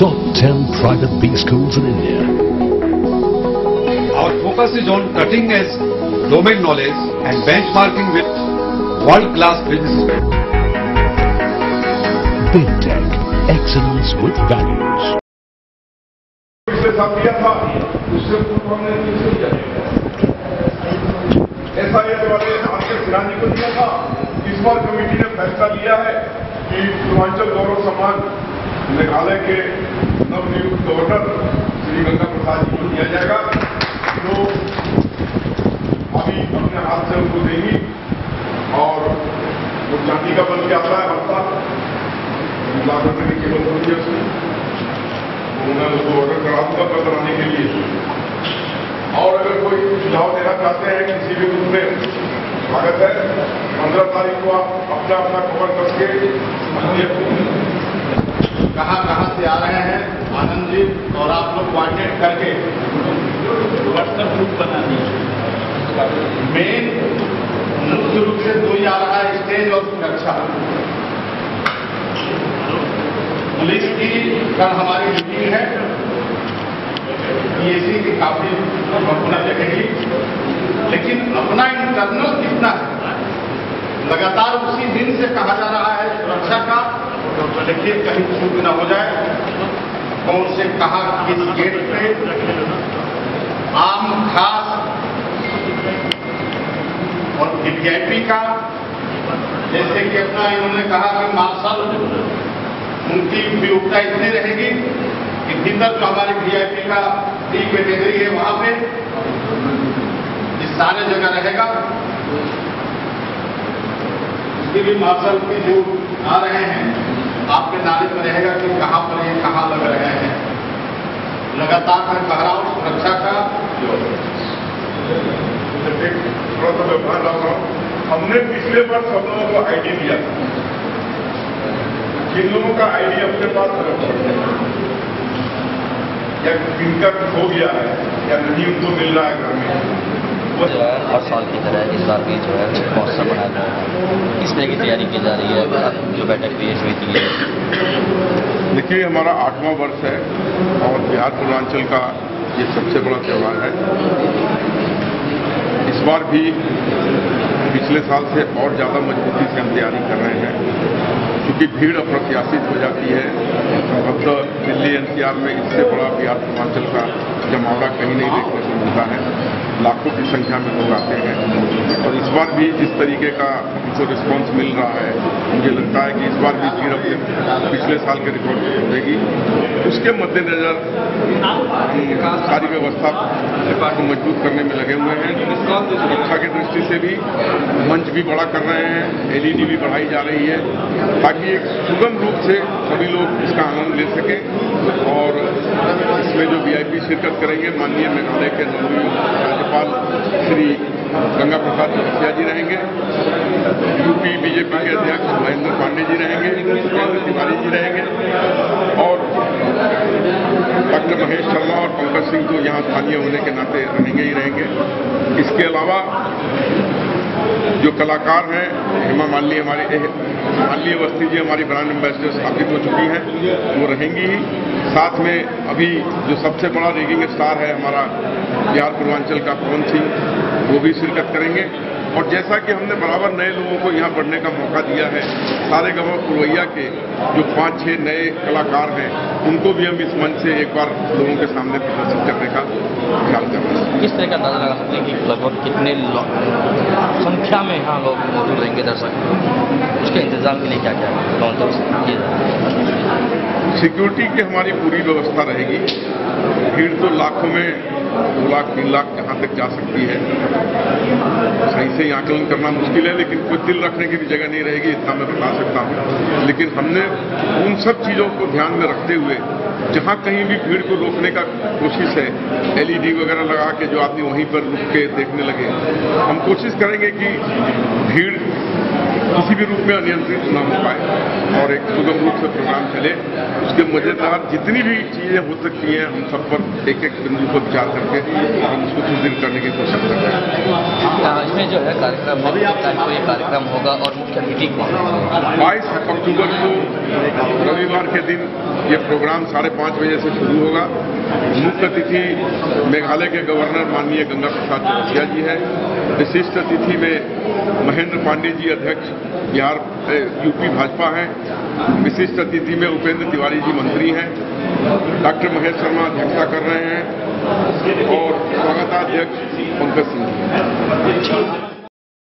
top 10 private B schools in India. Our focus is on cutting edge domain knowledge and benchmarking with world-class businesses. Big Tech. Excellence with values. पिछले साल दिया था उससे पूर्व हमने तीसरी किया ऐसा ये वाले आज के सिरानी को दिया था इस बार कमेटी ने फैसला लिया है कि पूर्वांचल गौरव सम्मान मेघालय के नवनियुक्त गवर्नर श्री गंगा प्रसाद जी को दिया जाएगा, जो अभी अपने हाथ से उनको देंगी और वो चांदी का बन के आता है साल लाख रुपये की कीमत होती है उसकी उसको ऑर्डर करा दूँगा कल बनाने के लिए। और अगर कोई सुझाव देना चाहते हैं किसी भी रूप में स्वागत है। पंद्रह तारीख को आप अपना अपना कवर करके कहाँ कहाँ से आ रहे हैं? आनंद जी, और आप लोग कोऑर्डिनेट करके व्हाट्सएप ग्रुप बना दिए मेन मुख्य रूप से दो ही आ रहा है स्टेज और सुरक्षा पुलिस की कल हमारी मीटिंग है। पीएसी की काफ़ी अपना जगेगी लेकिन अपना इंटरनल कितना है? लगातार उसी दिन से कहा जा रहा है सुरक्षा का तो तो देखिए, कहीं छूट न हो जाए, कौन से कहा किस गेट पे, आम खास और वीवीआईपी का, जैसे कि अपना इन्होंने कहा कि मार्शल, उनकी उपयोगिता इतनी रहेगी कि भीतर जो हमारी वीआईपी का डी कैटेगरी है, वहाँ पे सारे जगह रहेगा। उसके भी मार्शल के जो आ रहे हैं आपके नारे में रहेगा कि कहाँ पर ये कहाँ लग रहे हैं। लगातार मैं कह रहा हूँ, सुरक्षा का व्यवहार रहा हमने पिछले बार सब लोगों को आईडी दिया। जिन लोगों का आईडी अपने पास या जिनका खो गया है, या नहीं, उनको मिल रहा है घर में। जो है, हर साल की तरह इस बार भी जो है महोत्सव मनाया जा रहा है। किस तरह की तैयारी की जा रही है? जो बैठक हुई थी देखिए हमारा आठवां वर्ष है, और बिहार पूर्वांचल का ये सबसे बड़ा त्यौहार है। इस बार भी पिछले साल से और ज़्यादा मजबूती से हम तैयारी कर रहे हैं। क्योंकि भीड़ अप्रत्याशित हो जाती है। अब तो दिल्ली एनसीआर में इससे बड़ा बिहार पूर्वांचल का जमावड़ा कहीं नहीं देखने को मिलता है। लाखों की संख्या में लोग आते हैं। और इस बार भी जिस तरीके का जो रिस्पांस मिल रहा है, मुझे लगता है कि इस बार भी भीड़ अपने पिछले साल के रिकॉर्ड तोड़ेगी उसके मद्देनजर सारी व्यवस्था को मज़बूत करने में लगे हुए हैं। सुरक्षा की दृष्टि से भी मंच भी बड़ा कर रहे हैं एलईडी भी बढ़ाई जा रही है। ताकि एक सुगम रूप से सभी लोग इसका आनंद ले सकें और इसमें जो वीआईपी शिरकत करेंगे, माननीय मेघालय के नवनियुक्त राज्यपाल श्री गंगा प्रसाद मुखिया जी रहेंगे, यूपी बीजेपी के अध्यक्ष महेंद्र पांडे जी रहेंगे सुरेंद्र तिवारी जी रहेंगे और डॉक्टर महेश शर्मा और पंकज सिंह तो यहाँ स्थानीय होने के नाते रहेंगे ही रहेंगे। इसके अलावा जो कलाकार हैं, हेमा मालिनी हमारी मालिनी अवस्थी जी हमारी ब्रांड एम्बेसडर स्थापित हो चुकी हैं, वो रहेंगी ही। साथ में अभी जो सबसे बड़ा रेगिंग स्टार है हमारा बिहार पूर्वांचल का पवन सिंह, वो भी शिरकत करेंगे। और जैसा कि हमने बराबर नए लोगों को यहाँ बढ़ने का मौका दिया है, सारे गवा पुरवैया के जो पाँच, छह नए कलाकार हैं, उनको भी हम इस मंच से एक बार लोगों के सामने प्रदर्शित करने का किस तरह का अंदाज़ा लगा सकते हैं कि लगभग कितने संख्या में यहाँ लोग मौजूद रहेंगे दर्शक? उसके इंतज़ाम के लिए क्या क्या है? सिक्योरिटी की हमारी पूरी व्यवस्था रहेगी। भीड़ तो लाखों में, दो लाख, तीन लाख कहाँ तक जा सकती है। सही से आकलन करना मुश्किल है, लेकिन कोई दिल रखने की भी जगह नहीं रहेगी, इतना मैं बता सकता हूँ। लेकिन हमने उन सब चीज़ों को ध्यान में रखते हुए जहाँ कहीं भी भीड़ को रोकने का कोशिश है एलईडी वगैरह लगा के जो आदमी वहीं पर रुक के देखने लगे, हम कोशिश करेंगे कि भीड़ किसी भी रूप में अनियंत्रित न हो पाए और एक सुगम रूप से प्रोग्राम चले उसके मज़ेदार जितनी भी चीज़ें हो सकती हैं हम सब पर एक एक बिंदु पर विचार करके हम उसको सुदृढ़ करने की कोशिश कर रहे हैं इसमें जो है कार्यक्रम है कोई कार्यक्रम होगा और मुख्य अतिथि बाईस अक्टूबर को रविवार के दिन ये प्रोग्राम साढ़े पाँच बजे से शुरू होगा। मुख्य अतिथि मेघालय के गवर्नर माननीय गंगा प्रसाद चौरसिया जी है। विशिष्ट अतिथि में महेंद्र पांडे जी अध्यक्ष बिहार यूपी भाजपा हैं। विशिष्ट अतिथि में उपेंद्र तिवारी जी मंत्री हैं। डॉक्टर महेश शर्मा अध्यक्षता कर रहे हैं और स्वागताध्यक्ष पंकज सिंह जी